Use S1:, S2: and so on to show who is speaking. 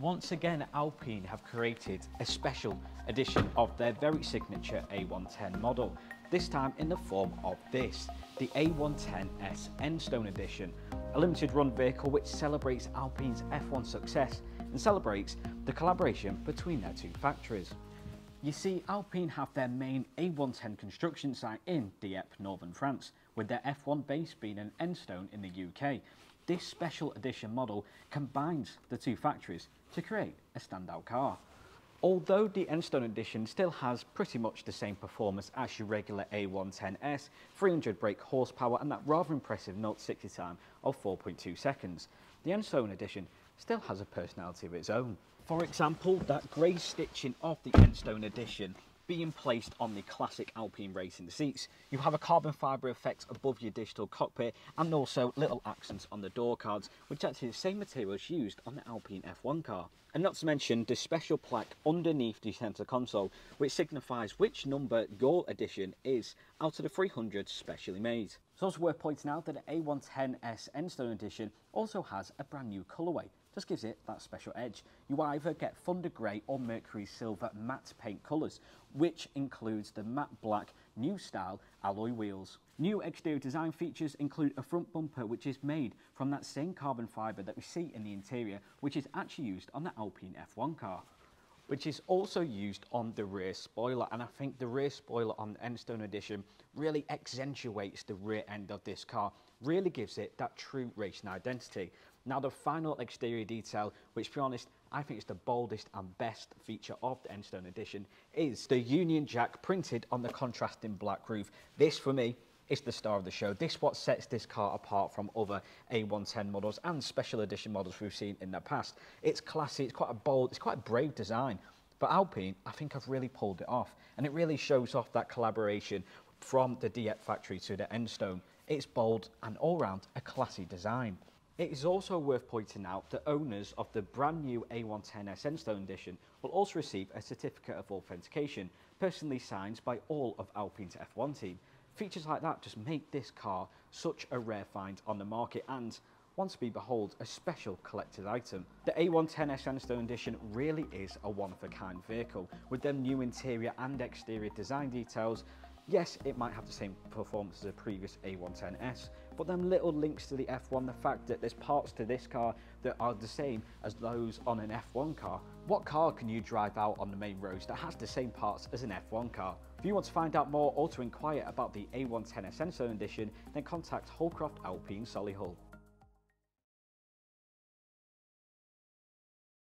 S1: Once again, Alpine have created a special edition of their very signature A110 model, this time in the form of this, the A110S Enstone Edition, a limited run vehicle which celebrates Alpine's F1 success and celebrates the collaboration between their two factories. You see, Alpine have their main A110 construction site in Dieppe, northern France, with their F1 base being an Enstone in the UK. This special edition model combines the two factories to create a standout car. Although the Enstone edition still has pretty much the same performance as your regular A110S, 300 brake horsepower and that rather impressive 0 60 time of 4.2 seconds, the Enstone edition still has a personality of its own. For example, that grey stitching of the Enstone edition being placed on the classic Alpine racing seats. You have a carbon fibre effect above your digital cockpit and also little accents on the door cards, which actually the same materials used on the Alpine F1 car. And not to mention the special plaque underneath the centre console, which signifies which number your edition is out of the 300 specially made. It's also worth pointing out that the A110S Enstone edition also has a brand new colourway, just gives it that special edge. You either get Thunder Grey or Mercury Silver matte paint colours, which includes the matte black new style alloy wheels. New exterior design features include a front bumper which is made from that same carbon fibre that we see in the interior, which is actually used on the Alpine F1 car which is also used on the rear spoiler. And I think the rear spoiler on the Enstone Edition really accentuates the rear end of this car, really gives it that true racing identity. Now the final exterior detail, which to be honest, I think is the boldest and best feature of the Enstone Edition, is the Union Jack printed on the contrasting black roof. This for me is the star of the show. This what sets this car apart from other A110 models and special edition models we've seen in the past. It's classy, it's quite a bold, it's quite a brave design. But Alpine, I think I've really pulled it off. And it really shows off that collaboration from the Dieppe factory to the Enstone. It's bold and all round a classy design. It is also worth pointing out that owners of the brand new A110S Enstone edition will also receive a certificate of authentication, personally signed by all of Alpine's F1 team. Features like that just make this car such a rare find on the market and once we behold a special collected item. The A110S Enstone Edition really is a one-of-a-kind vehicle with them new interior and exterior design details Yes, it might have the same performance as a previous A110S, but them little links to the F1, the fact that there's parts to this car that are the same as those on an F1 car. What car can you drive out on the main roads that has the same parts as an F1 car? If you want to find out more or to inquire about the A110S Enstone Edition, then contact Holdcroft Alpine Solihull.